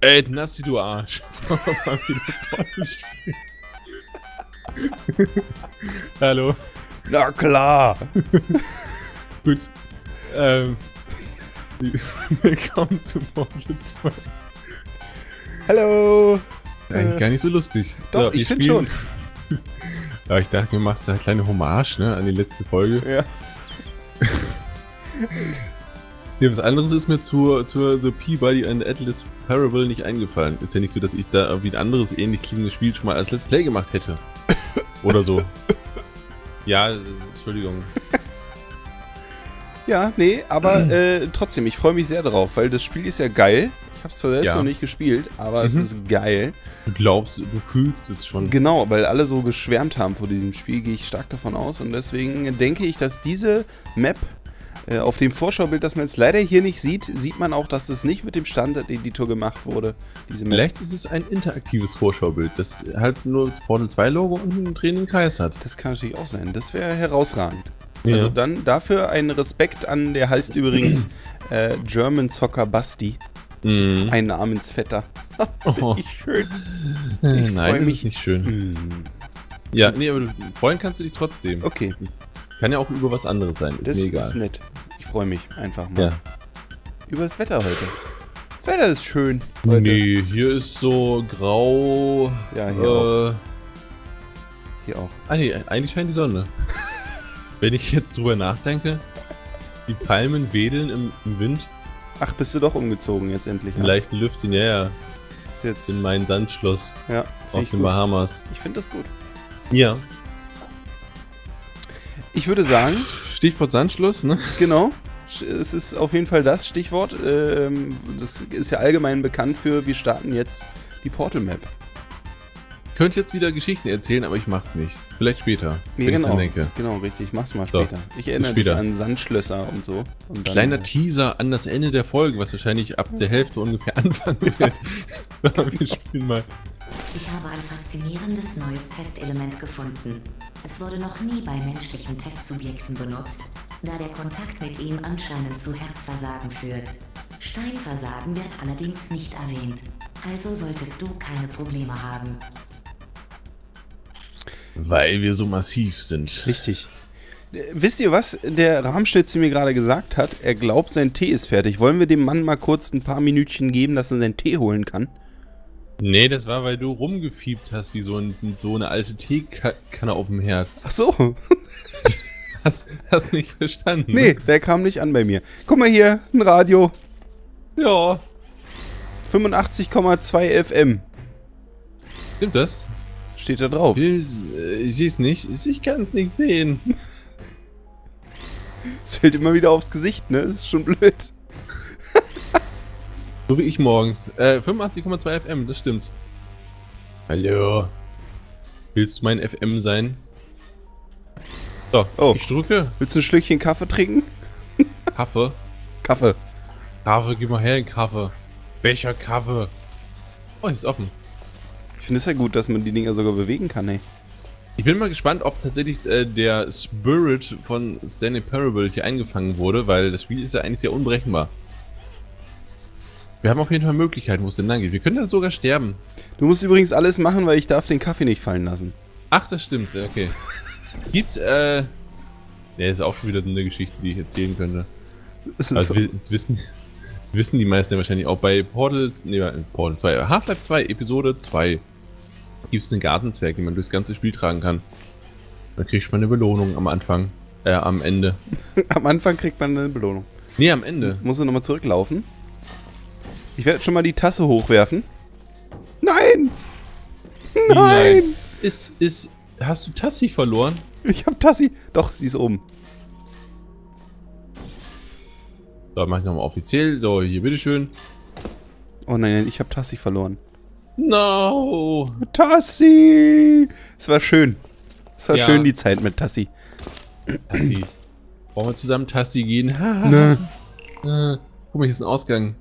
Ey, Nasty, du Arsch. Hallo. Na klar. Gut. Ähm. Willkommen zu Portal 2. Hallo. Eigentlich gar nicht so lustig. Doch, So, ich finde schon. Ja, ich dachte, du machst da eine kleine Hommage, ne, an die letzte Folge. Ja. Nee, was anderes ist mir zur, zur The Peabody and Atlas Parable nicht eingefallen. Ist ja nicht so, dass ich da irgendwie ein anderes ähnlich klingendes Spiel schon mal als Let's Play gemacht hätte. Oder so. Ja, äh, Entschuldigung. Ja, nee, aber äh, trotzdem, ich freue mich sehr drauf, weil das Spiel ist ja geil. Ich habe es zwar selbst Ja. noch nicht gespielt, aber es Mhm. ist geil. Du glaubst, du fühlst es schon. Genau, weil alle so geschwärmt haben vor diesem Spiel, gehe ich stark davon aus. Und deswegen denke ich, dass diese Map äh, auf dem Vorschaubild, das man jetzt leider hier nicht sieht, sieht man auch, dass es nicht mit dem Standard-Editor gemacht wurde. Vielleicht ist es ein interaktives Vorschaubild, das halt nur das Portal 2 Logo und einen drehenden Kreis hat. Das kann natürlich auch sein. Das wäre herausragend. Also dann dafür einen Respekt an, der heißt übrigens äh, German Zocker Basti. Mhm. Ein Namensvetter. das Oh. ist nicht schön. Äh, ich Nein, das mich. ist nicht schön. Hm. Ja, nee, aber freuen kannst du dich trotzdem. Okay, Kann ja auch über was anderes sein, ist das mir ist egal. nett. Ich freue mich einfach mal. Ja. Über das Wetter heute. Das Wetter ist schön heute. Nee, hier ist so grau. Ja, hier auch. äh, Hier auch. Ah nee, eigentlich scheint die Sonne. Wenn ich jetzt drüber nachdenke, die Palmen wedeln im, im Wind, Ach, bist du doch umgezogen jetzt endlich. in Ja. leichten Lüften, ja, ja, Ist jetzt, in mein Sandschloss ja, auf den. Bahamas. Ich finde das gut. Ja. Ich würde sagen, Stichwort Sandschloss, ne? genau. Es ist auf jeden Fall das Stichwort. Ähm, das ist ja allgemein bekannt für, wir starten jetzt die Portal Map. Ich könnte jetzt wieder Geschichten erzählen, aber ich mach's nicht. Vielleicht später, Nee, wenn ich genau. denke. Genau, richtig. Mach's mal So, später. Ich erinnere später. an Sandschlösser und so. Und dann, Kleiner äh, Teaser an das Ende der Folge, was wahrscheinlich ab der Hälfte ungefähr anfangen wird. Wir spielen mal. Ich habe ein faszinierendes neues Testelement gefunden. Es wurde noch nie bei menschlichen Testsubjekten benutzt, da der Kontakt mit ihm anscheinend zu Herzversagen führt. Steinversagen wird allerdings nicht erwähnt, also solltest du keine Probleme haben. Weil wir so massiv sind. Richtig. Wisst ihr, was der Rahmschnitzel mir gerade gesagt hat? Er glaubt, sein Tee ist fertig. Wollen wir dem Mann mal kurz ein paar Minütchen geben, dass er seinen Tee holen kann? Nee, das war, weil du rumgefiebt hast, wie so, ein, so eine alte Teekanne auf dem Herd. Ach so. Hast, hast nicht verstanden? Nee, der kam nicht an bei mir. Guck mal hier, ein Radio. Ja. 85,2 FM. Stimmt das? Steht da drauf. Ich, ich sehe es nicht. Ich kann es nicht sehen. Es fällt immer wieder aufs Gesicht, ne? Das ist schon blöd. So wie ich morgens. Äh, 85,2 FM, das stimmt. Hallo. Willst du mein FM sein? So, Oh. ich drücke. Willst du ein Schlückchen Kaffee trinken? Kaffee. Kaffee. Kaffee, gib mal her den Kaffee. Becher Kaffee. Oh, ist offen. Ich finde es ja gut, dass man die Dinger sogar bewegen kann, ey. Ich bin mal gespannt, ob tatsächlich äh, der Spirit von Stanley Parable hier eingefangen wurde, weil das Spiel ist ja eigentlich sehr unberechenbar. Wir haben auf jeden Fall Möglichkeiten, wo es denn lang geht. Wir können ja sogar sterben. Du musst übrigens alles machen, weil ich darf den Kaffee nicht fallen lassen. Ach, das stimmt, okay. Gibt, äh. Ne, ist auch schon wieder eine Geschichte, die ich erzählen könnte. Das Also, so. das wissen, wissen die meisten wahrscheinlich auch bei Portal, nee, bei Portal 2, Half-Life 2, Episode 2. Gibt es einen Gartenzwerg, den man durchs ganze Spiel tragen kann. Dann kriegt man eine Belohnung am Anfang, äh, am Ende. Am Anfang kriegt man eine Belohnung. Nee, am Ende. Muss er nochmal zurücklaufen. Ich werde schon mal die Tasse hochwerfen. Nein! Wie Nein! Ist, ist, hast du Tassi verloren? Ich hab Tassi. Doch, sie ist oben. So, mach ich nochmal offiziell. So, hier, bitteschön. Oh nein, ich hab Tassi verloren. No! Tassi! Es war schön. Es war Ja. schön, die Zeit mit Tassi. Tassi. Wollen wir zusammen Tassi gehen? Ne. Äh, guck mal, hier ist ein Ausgang.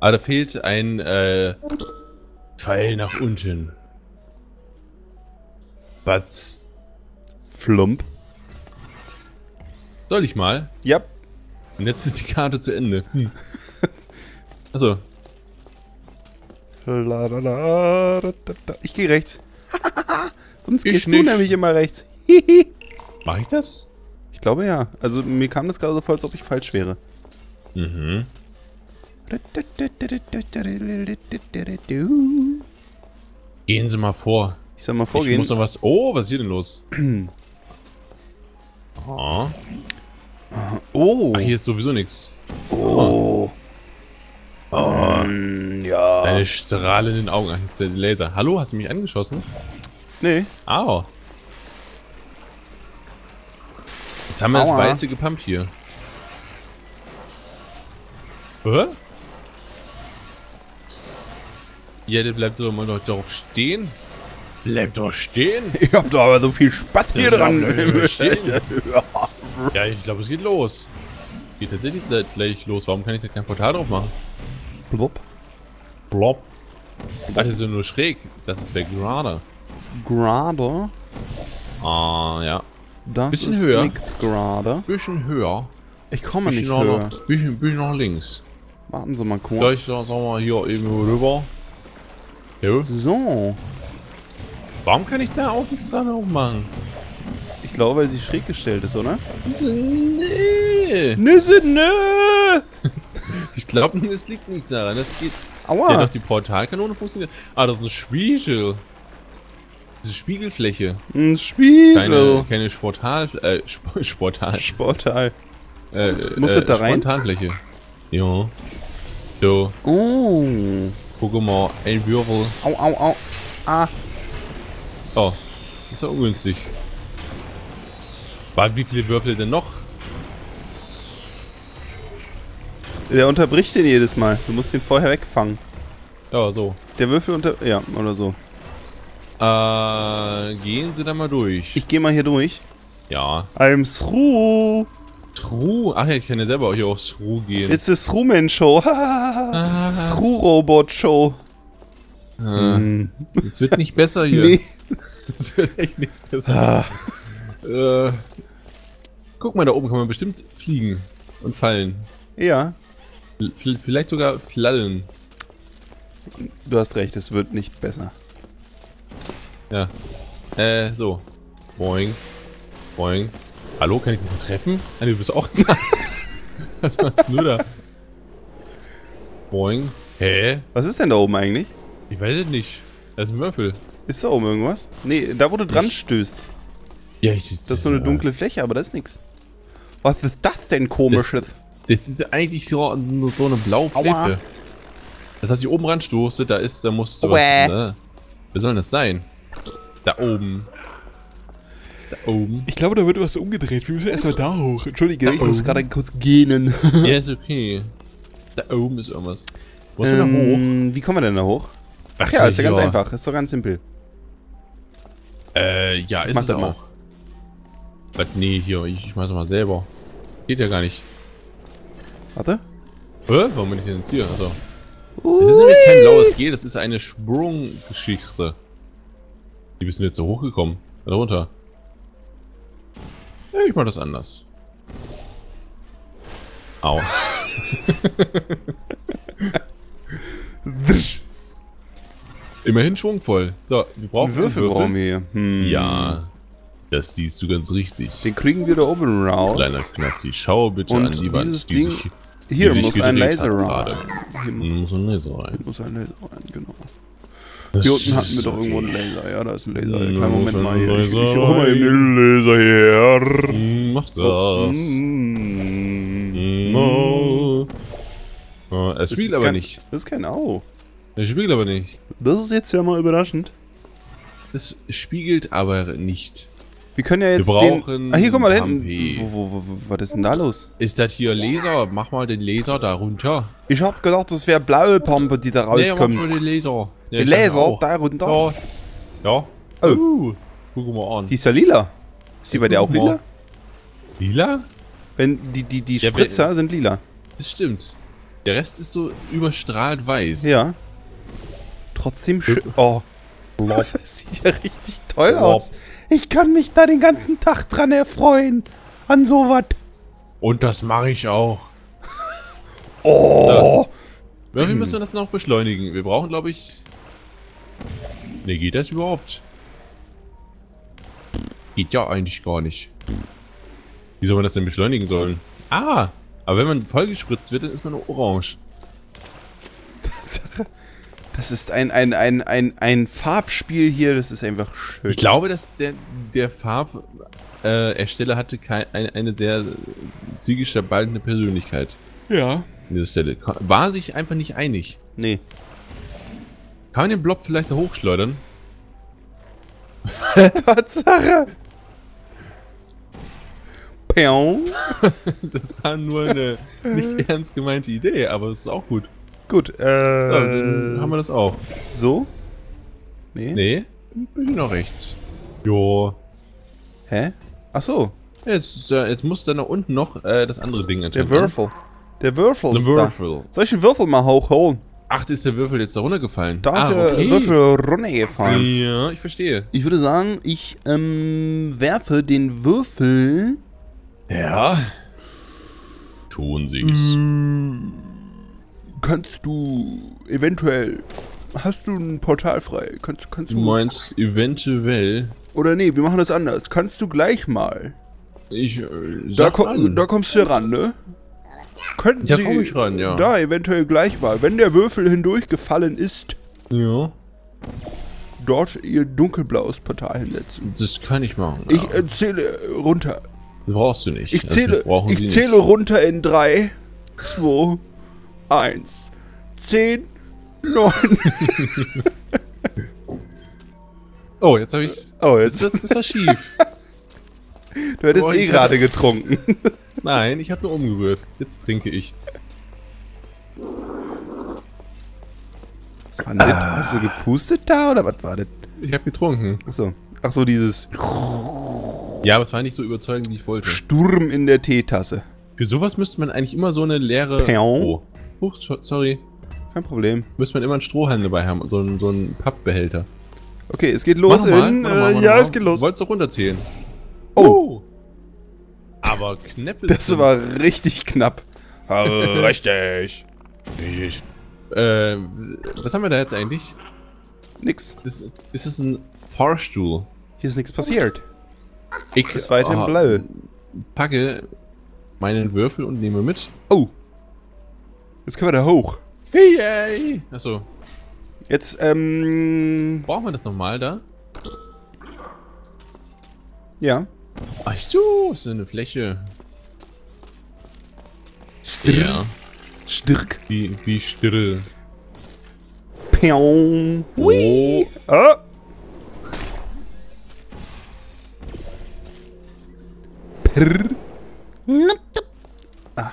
Aber da fehlt ein äh, Pfeil nach unten. Batz. Flump. Soll ich mal? Ja. Und jetzt ist die Karte zu Ende. Hm. Achso. Ich gehe rechts. Sonst Ich gehst du nicht. nämlich immer rechts. Mach ich das? Ich glaube ja. Also mir kam das gerade so vor, als ob ich falsch wäre. Mhm. Gehen Sie mal vor. Ich soll mal Ich vorgehen. muss noch was. Oh, was ist hier denn los? oh. Oh. Ach, hier ist sowieso nichts. Oh. Mm, ja. Deine strahlenden Augen. Ach, das ist der Laser. Hallo, hast du mich angeschossen? Nee. Au. Jetzt haben wir das Aua. weiße gepumpt hier. Hä? Ja, der bleibt doch mal doch darauf stehen. Bleibt doch stehen. Ich hab da aber so viel Spaß hier dran. doch. Ja, ich glaube, es geht los. Geht tatsächlich gleich- los. Warum kann ich da kein Portal drauf machen? Blub. Blob. Das ist ja nur schräg. Das ist wäre gerade. Gerade. Ah, ja. Das Bisschen ist höher. nicht gerade. Bisschen höher. Ich komme nicht Bisschen, noch, höher. noch, bisschen, bisschen nach links. Warten Sie mal kurz. Gleich, sagen wir hier eben rüber. Jo. So. Warum kann ich da auch nichts dran aufmachen? Ich glaube, weil sie schräg gestellt ist, oder? Nee. Nö! Ich glaube, es liegt nicht daran. Das geht. Ja, Aua. doch, die Portalkanone funktioniert. Ah, das ist ein Spiegel. Ist Spiegelfläche. Ein Spiegel. Keine, keine Sportal. Äh, Sp Sportal. Sportal. Äh, Muss äh, da rein? Spontanfläche. Ja. So, Oh. Guck mal. Ein Würfel. Au, au, au. Ah. Oh, das war ungünstig. Warte, wie viele Würfel denn noch? Der unterbricht den jedes Mal. Du musst den vorher wegfangen. Ja, so. Der Würfel unter... Ja, oder so. Äh, gehen Sie da mal durch. Ich gehe mal hier durch. ja. I'm through. True. Ach ja, ich kann ja selber hier auch True gehen. It's a Thruman Show. Ah. Thru Robot Show. äh, Hm. Es wird nicht besser hier. Nee. Es wird echt nicht besser. Ah. Äh, guck mal, da oben kann man bestimmt fliegen und fallen. Ja, F vielleicht sogar flallen. du hast recht, es wird nicht besser. Ja. Äh, so. Boing. Boing. Hallo, kann ich dich treffen? Ah, nee, du bist auch da. Was machst du da? Boing. Hä? Was ist denn da oben eigentlich? Ich weiß es nicht. Da ist ein Würfel. Ist da oben irgendwas? Nee, da wo du dran stößt. Ja, ich, Das ist so eine dunkle Fläche, aber da ist nichts. Was ist das denn komisches? Das ist eigentlich so, nur so eine blaue. Fläche. Das, was ich oben ranstoße, da ist, da muss was, Uäh. ne? Wer soll denn das sein? Da oben. Da oben. Ich glaube, da wird was umgedreht. Wir müssen erstmal da hoch. Entschuldige, ich Da muss oben. gerade kurz gähnen. Ja, ist okay. Da oben ist irgendwas. Muss man da hoch? ähm, wie kommen wir denn da hoch? Ach ja, ist ja ganz einfach. Ist doch ganz simpel. Äh, ja, ist Mach es das auch. mal. Was? Nee, hier, ich, ich mach's mal selber. Geht ja gar nicht. Warte. Hä? Warum bin ich denn jetzt hier? Also. Das ist nämlich kein blaues G, das ist eine Sprunggeschichte. Wie bist du denn jetzt so hochgekommen? Da runter. Ja, ich mach das anders. Au. Immerhin schwungvoll. So, wir brauchen einen Würfel brauchen wir hier. Hm. Ja, das siehst du ganz richtig. Den kriegen wir da oben raus. Kleiner Knasti, schau bitte Und an die Wand. dieses die Ding- sich- Hier muss ein Laser rein. Hier muss ein Laser rein. muss ein Laser rein, genau. Hier unten hatten wir doch irgendwo einen. Laser. Ja, da ist ein Laser. Kleinen Moment muss mal hier. Ich, ich hol mal eben den Laser her. Hm, Mach das. Mm. No. Oh, es Das spielt aber kein- nicht. Das ist kein Au. Es spiegelt aber nicht. Das ist jetzt ja mal überraschend. Es spiegelt aber nicht. Wir können ja jetzt den... Ah, hier, guck mal da hinten. Wo, wo, wo, was ist denn da los? Ist das hier Laser? Mach mal den Laser da runter. Ich hab gedacht, das wäre blaue Pampe, die da Nee, mach rauskommt. mal den Laser. Ja, dachte Laser, da runter. Ja. Ja. Oh. Uh, guck mal an. Die ist ja lila. Ist die bei dir auch mal. lila? Lila? Wenn die, die, die Ja, Spritzer sind lila. Das stimmt. Der Rest ist so überstrahlt weiß. Ja. Trotzdem schön. Oh. Das sieht ja richtig toll Blob. aus. Ich kann mich da den ganzen Tag dran erfreuen. An sowas. Und das mache ich auch. Oh. Müssen wir das noch beschleunigen. Wir brauchen, glaube ich... Ne, geht das überhaupt? Geht ja eigentlich gar nicht. Wie soll man das denn beschleunigen sollen? Ah! Aber wenn man vollgespritzt wird, dann ist man nur orange. Das ist ein, ein, ein, ein, ein Farbspiel hier, das ist einfach schön. Ich glaube, dass der, der Farbersteller äh, hatte kein, eine, eine sehr zügig verbaldene Persönlichkeit Ja. an dieser Stelle. War sich einfach nicht einig. Nee. Kann man den Blob vielleicht da hochschleudern? Tatsache. Das war nur eine nicht ernst gemeinte Idee, aber es ist auch gut. Gut, Ja, dann äh. haben wir das auch. so? Nee. Nee, ein bisschen nach rechts. Jo. Hä? Ach so, Jetzt, äh, jetzt muss dann nach unten noch äh, das andere Ding der anscheinend. Würfel. Der Würfel Der Würfel. da. Soll ich den Würfel mal hochholen? Ach, da ist der Würfel jetzt da runtergefallen. Da ist ah, der okay. Würfel runtergefallen. Ja, ich verstehe. Ich würde sagen, ich ähm, werfe den Würfel. Ja. Tun sie's. Mm. Kannst du eventuell. Hast du ein Portal frei? Kannst, kannst Du du. meinst eventuell. Oder nee, wir machen das anders. Kannst du gleich mal. Ich. Äh, Da, ko an. da kommst du ran, ne? Könnten Da Sie ran, ja. Da eventuell gleich mal, wenn der Würfel hindurchgefallen ist, Ja. dort ihr dunkelblaues Portal hinsetzen. Das kann ich machen. Ich ja. äh, zähle runter. Das brauchst du nicht. Ich Also, zähle, ich Sie zähle Nicht. runter in 3, 2, 1, 10, 9. Oh, jetzt habe ich. Oh, jetzt. das, das war schief. Du hättest Oh, eh gerade getrunken. Nein, ich habe nur umgerührt. Jetzt trinke ich. Was war denn das? Hast du gepustet da oder was war das? Ich habe getrunken. Achso. Ach so, dieses Ja, aber es war nicht so überzeugend, wie ich wollte. Sturm in der Teetasse. Für sowas müsste man eigentlich immer so eine leere. Piau. Oh. Huch, so- sorry. Kein Problem. Müsste man immer einen Strohhalm dabei haben und so einen, so einen Pappbehälter. Okay, es geht los mal, in. mal, äh, mach ja, es mal. geht los. Wolltest du runterzählen? Oh. Aber knapp Das war richtig knapp. richtig. Ich. Äh, was haben wir da jetzt eigentlich? Nix. Ist, ist es ein Fahrstuhl? Hier ist nichts passiert. Ich Ist weiterhin ah, blau. packe meinen Würfel und nehme mit. Oh. Jetzt können wir da hoch. Hey, hey. Achso, Jetzt, ähm. brauchen wir das nochmal da? Ja. Weißt du, ist eine Fläche. Ja, Stirk. wie, wie Stirl. Piau. Oh, Ah. Prr. Ah.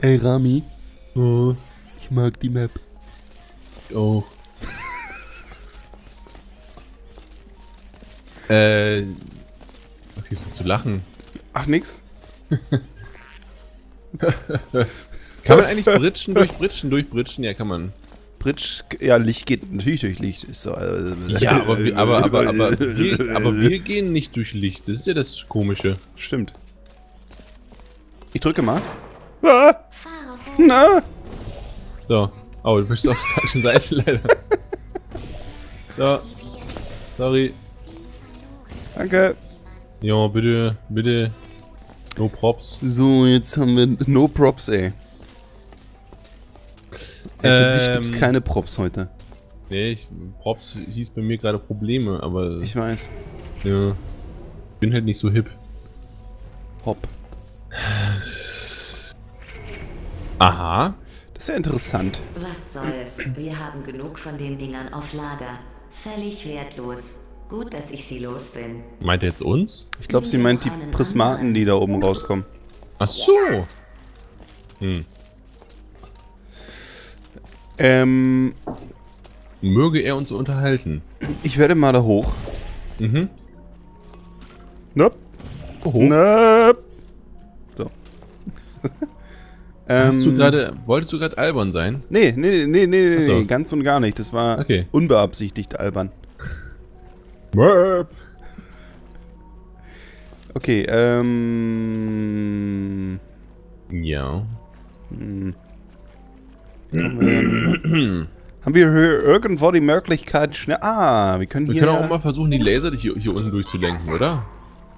Ey, Rami. oh, Ich mag die Map. oh. Äh, was gibt's da zu lachen? Ach, nix. Kann man eigentlich britschen, durch Britschen, durch Britschen? Ja, kann man. Bridge, ja, Licht geht natürlich durch Licht. Ist so, äh, Ja, aber, wir- aber, aber, aber, wir, aber wir gehen nicht durch Licht. Das ist ja das Komische. Stimmt. Ich drücke mal. Ah, na. So. Oh, du bist auf der falschen Seite leider. So. Sorry. Danke. Ja, bitte, bitte. No Props. So, jetzt haben wir no Props, ey. Ey, für dich gibt's Ähm. keine Props heute. Nee, ich, Props hieß bei mir gerade Probleme, aber Ich weiß. ja. Bin halt nicht so hip. Hopp. Aha. Das ist ja interessant. Was soll's? Wir haben genug von den Dingern auf Lager. Völlig wertlos. Gut, dass ich sie los bin. Meint er jetzt uns? Ich glaube, sie meint die Prismaten, die da oben rauskommen. Ach so. Hm. Ähm, Möge er uns unterhalten. ich werde mal da hoch. Mhm. Nope. Hoch. Nope. So. Hast du Ähm, gerade, wolltest du gerade albern sein? Nee, nee, nee, nee, nee, so. nee, ganz und gar nicht. Das war Okay. unbeabsichtigt albern. Okay, ähm. Ja. hm, wir Haben wir hier irgendwo die Möglichkeit schnell... Ah, wir können Wir hier... können auch mal versuchen, die Laser hier, hier unten durchzulenken, oder?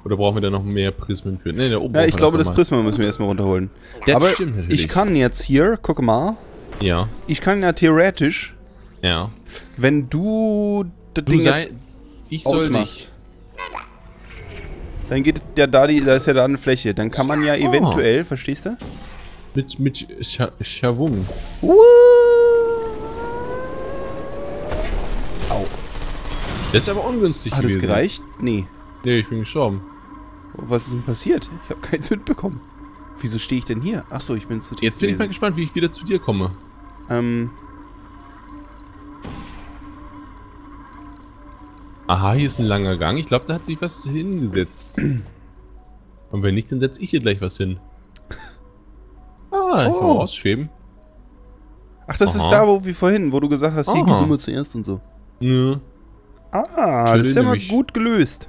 Oder brauchen wir da noch mehr Prismen für? Ne, da oben ja, ich wir glaube, das mal. Prisma müssen wir erstmal runterholen. Das Aber stimmt natürlich. ich kann jetzt hier, guck mal, Ja, ich kann ja theoretisch, ja. wenn du das Du Ding sei, jetzt ich soll nicht. dann geht ja da, die, da ist ja da eine Fläche. Dann kann man ja eventuell, verstehst du? Mit, mit Scha Schavung. Au. Das ist aber ungünstig Hat es gewesen. gereicht? Nee. Nee, ich bin gestorben. Was ist denn passiert? Ich habe keins mitbekommen. Wieso stehe ich denn hier? Achso, ich bin zu tief Jetzt bin ich mal gewesen. gespannt, wie ich wieder zu dir komme. Ähm, Aha, hier ist ein langer Gang. Ich glaube, da hat sich was hingesetzt. Und wenn nicht, dann setze ich hier gleich was hin. Ah, ich kann Oh. mal ausschweben. ach, das Aha. ist da, wo wir vorhin, wo du gesagt hast, hier, geh du mal zuerst und so. Nö. Ah, Schön das ist ja mal gut gelöst.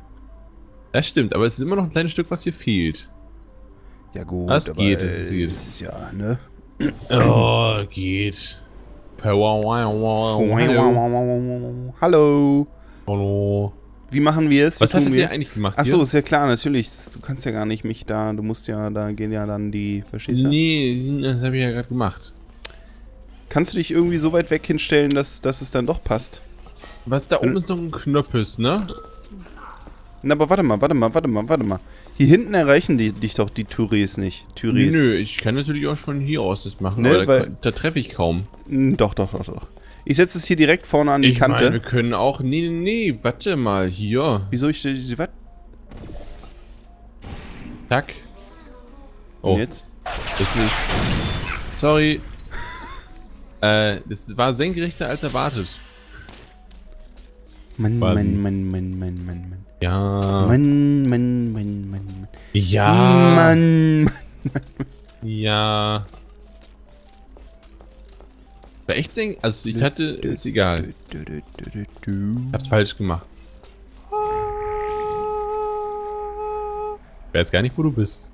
Das stimmt, aber es ist immer noch ein kleines Stück, was hier fehlt. Ja gut, Das aber, geht, das geht. Das ist ja, ne? Oh, geht. Hallo. Hallo. Hallo. Wie machen wir es? Wie Was wir ihr es? eigentlich gemacht? Achso, ist ja klar, natürlich. Du kannst ja gar nicht mich da, du musst ja, da gehen ja dann die, verstehst du? Nee, das habe ich ja gerade gemacht. Kannst du dich irgendwie so weit weg hinstellen, dass, dass es dann doch passt? Was da oben ist noch ein Knöppes, ne? Na, aber warte mal, warte mal, warte mal, warte mal. Hier hinten erreichen die, dich doch die Tourés nicht. Tourés. Nö, ich kann natürlich auch schon hier aus das machen, Ne, aber da, weil- da treffe ich kaum. Hm, Doch, doch, doch, doch. Ich setze es hier direkt vorne an die ich Kante. meine, wir können auch... Nee, nee, nee, warte mal, hier. Wieso ich, was? Zack. Und Oh, jetzt? das ist... Sorry. äh, das war senkrechter als erwartet. Mann. Mann, Mann, Mann, Mann, Mann, Mann. Ja. Mann, Mann, Mann, Mann, Mann. Ja. Mann. Ja. War echt denk... Also ich hatte... Ist egal. Ich hab's falsch gemacht. Ich weiß gar nicht, wo du bist.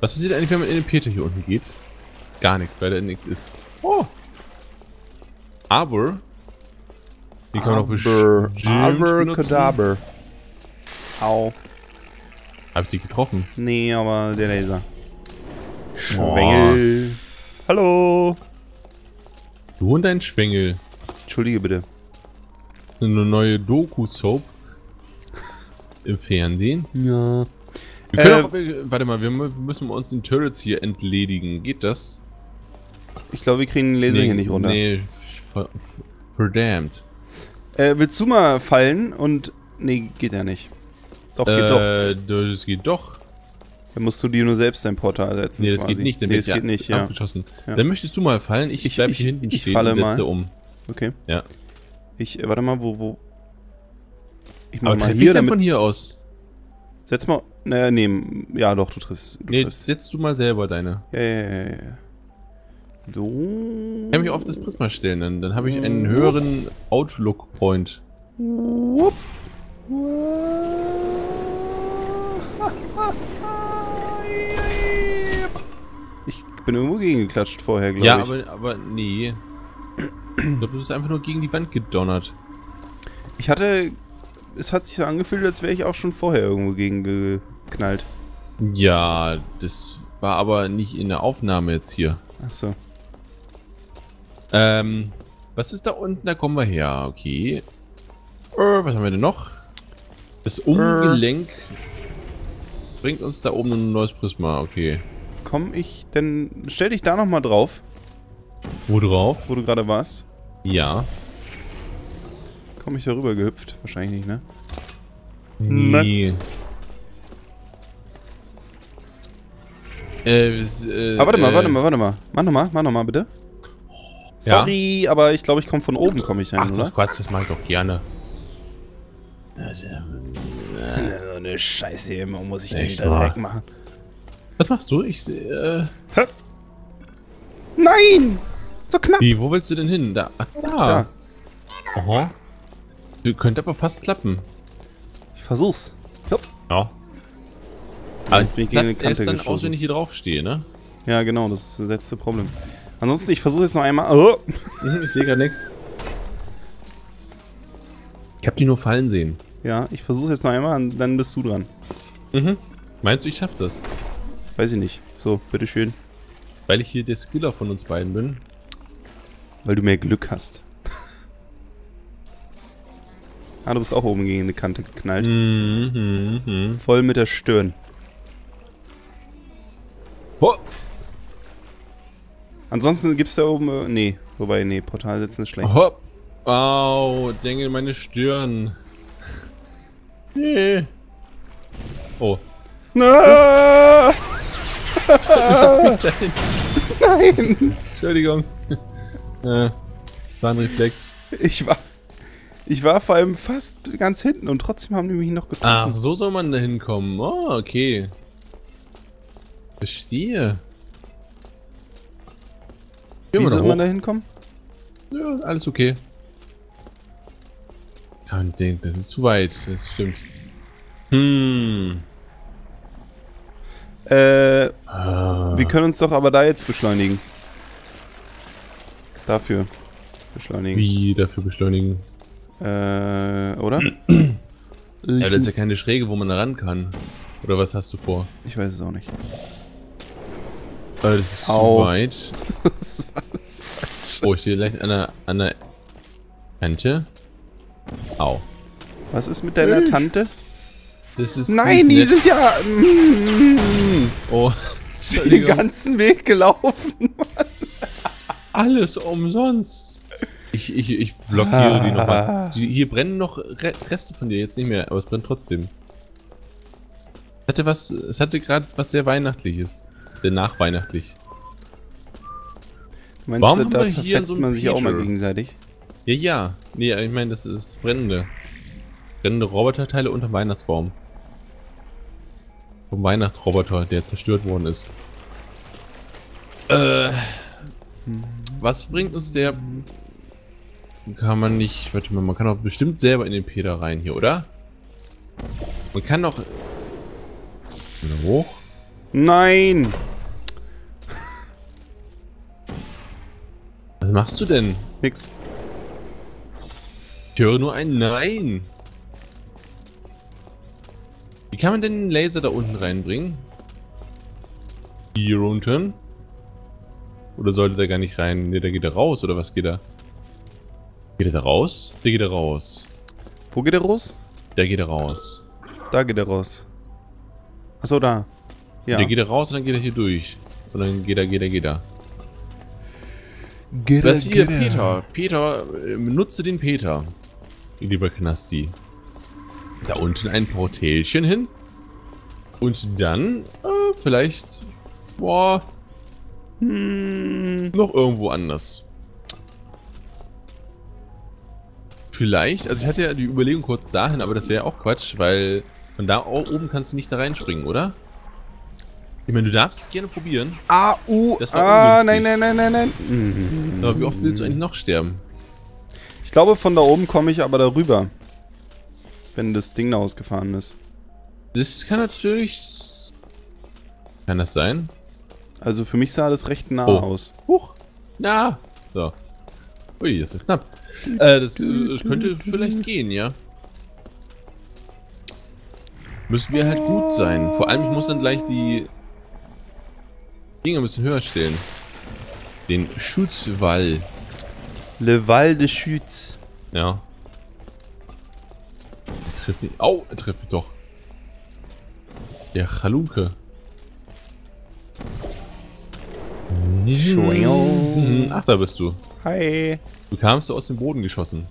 Was passiert eigentlich, wenn man in den Peter hier unten geht? Gar nichts, weil da nichts ist. Oh. Aber... Die kann man auch Aber, bestimmt aber. Kadaber. Au. Hab ich dich getroffen? Nee, aber der Laser. Schwengel. Hallo. Du und dein Schwengel. Entschuldige bitte. Eine neue Doku-Soap. Im Fernsehen. Ja. Wir können Äh, auch, warte mal, wir mü- müssen uns den Turrets hier entledigen. Geht das? Ich glaube, wir kriegen den Laser hier nicht runter. Nee, verdammt. Äh, willst du mal fallen und... Nee, geht ja nicht. Doch, geht doch. äh, das geht doch. Dann musst du dir nur selbst dein Portal setzen. Nee, das quasi. geht nicht. Dann nee, das geht nicht, ja. abgeschossen. Ja. Dann möchtest du mal fallen. Ich, Ich- bleib ich- hier hinten ich stehen falle und setze mal. um. Okay. Ja. Ich, äh, warte mal, wo, wo... Ich mach Aber mal hier, ich dann damit... von hier aus? Setz mal... Naja, nee, ja doch, du triffst. Du Nee, triffst. setzt du mal selber deine. Ja, ja, ja, ja. So... Ich kann mich auf das Prisma stellen, dann, dann habe ich einen höheren Outlook-Point. Wupp. bin irgendwo gegengeklatscht vorher, glaube Ja, ich. aber, aber nee. Ich glaube, du bist einfach nur gegen die Wand gedonnert. ich hatte... Es hat sich so angefühlt, als wäre ich auch schon vorher irgendwo gegen geknallt. Ja, das war aber nicht in der Aufnahme jetzt hier. Achso. Ähm, was ist da unten? Da kommen wir her. Okay. Äh, was haben wir denn noch? Das Umgelenk bringt uns da oben ein neues Prisma. Okay. Komm ich denn... Stell dich da nochmal drauf, Wo drauf? wo du gerade warst. Ja. Komm ich da rüber gehüpft? Wahrscheinlich nicht, ne? Nee. Äh, es, äh, Aber warte mal, äh, warte mal, warte mal. Mach nochmal, mach nochmal bitte. Ja? Sorry, aber ich glaube, ich komme von oben, komme ich rein, Ach, das oder? Quatsch, das mag ich doch gerne. Also, So eine Scheiße hier, immer muss ich den wieder wahr? machen. Was machst du? Ich, äh, Nein! So knapp! wie, wo willst du denn hin? Da. Ach, da. Da. Aha. Du könnte aber fast klappen. Ich versuch's. Hopp. Ja. Aber Jetzt bin ich gegen eine Kante dann aus, wenn ich hier drauf stehe, ne? Ja, genau, das ist das letzte Problem. Ansonsten, ich versuche jetzt noch einmal. Oh. Mhm, Ich sehe gerade nichts. Ich habe die nur fallen sehen. Ja, ich versuche jetzt noch einmal und dann bist du dran. Mhm. Meinst du, ich schaff das? Weiß ich nicht. So, bitteschön. Weil ich hier der Skiller von uns beiden bin. Weil du mehr Glück hast. ah, du bist auch oben gegen eine Kante geknallt. Mhm, mhm. Voll mit der Stirn. Boah. Ansonsten gibt's da oben. Äh, nee, wobei, nee, Portal setzen ist schlecht. Hopp. Au, denke meine Stirn. Nee. Oh. Na, Lass mich dahin. nein! Entschuldigung. äh, war ein Reflex. Ich war. Ich war vor allem fast ganz hinten und trotzdem haben die mich noch getroffen. Ach, so soll man da hinkommen. Oh, okay. Verstehe. Gehen Wie soll man da hinkommen? Ja, alles okay. Ja, und den, das ist zu weit. Das stimmt. Hm. Äh, Ah. wir können uns doch aber da jetzt beschleunigen. Dafür. Beschleunigen. Wie dafür beschleunigen? Äh, oder? Ja, das ist ja keine Schräge, wo man da ran kann. Oder was hast du vor? ich weiß es auch nicht. Äh, das ist Au. zu weit. Das war das falsch. Oh, ich stehe gleich an der, an der Kante. Au. Was ist mit deiner Ich- Tante? Das ist Nein, die sind ja Oh, den ganzen Weg gelaufen. Alles umsonst. Ich, ich, ich blockiere die nochmal. Hier brennen noch Re Reste von dir, jetzt nicht mehr, aber es brennt trotzdem. Es hatte was, es hatte gerade was sehr Weihnachtliches. Sehr nachweihnachtlich. Du meinst, Warum haben da wir hier verfetzt so man sich auch mal Feature? gegenseitig? Ja, ja. Nee, ich meine, das ist brennende. Brennende Roboterteile unterm Weihnachtsbaum. Vom Weihnachtsroboter, der zerstört worden ist. Äh. Was bringt uns der. Kann man nicht. Warte mal, man kann doch bestimmt selber in den Peter rein hier, oder? Man kann doch. Na, Hoch? Nein! Was machst du denn? Nix. Ich höre nur ein Nein. Wie kann man denn den Laser da unten reinbringen? Hier unten? Oder sollte der gar nicht rein? Ne, der geht da raus, oder was geht da? Geht er da raus? Der geht da raus. Wo geht er raus? Der geht da raus. Da geht er raus. Achso, da. Ja. Der geht da raus und dann geht er hier durch. Und dann geht er, geht er, geht er. Geht Was hier, Peter. Peter, äh, nutze den Peter. Lieber Knasti. Da unten ein Portälchen hin. Und dann, äh, vielleicht, boah, Hm, noch irgendwo anders. Vielleicht, also ich hatte ja die Überlegung kurz dahin, aber das wäre auch Quatsch, weil von da oben kannst du nicht da reinspringen, oder? Ich meine, du darfst es gerne probieren, A, U, Das war ah, nein, nein, nein, nein, nein. Mhm. aber wie oft willst du eigentlich noch sterben? Ich glaube, von da oben komme ich aber darüber. Wenn das Ding da ausgefahren ist. Das kann natürlich... Kann das sein? Also für mich sah das recht nah Oh. aus. Huch. Na. So. Ui, das ist knapp. Äh, das, äh, das könnte vielleicht gehen, ja. Müssen wir halt gut sein. Vor allem, ich muss dann gleich die Dinge ein bisschen höher stellen. Den Schutzwall. Le Val de Chutes. Ja. Trifft mich. Au, er trifft mich doch. Der Halunke. Schwing. Ach, da bist du. Hi. Du kamst aus dem Boden geschossen.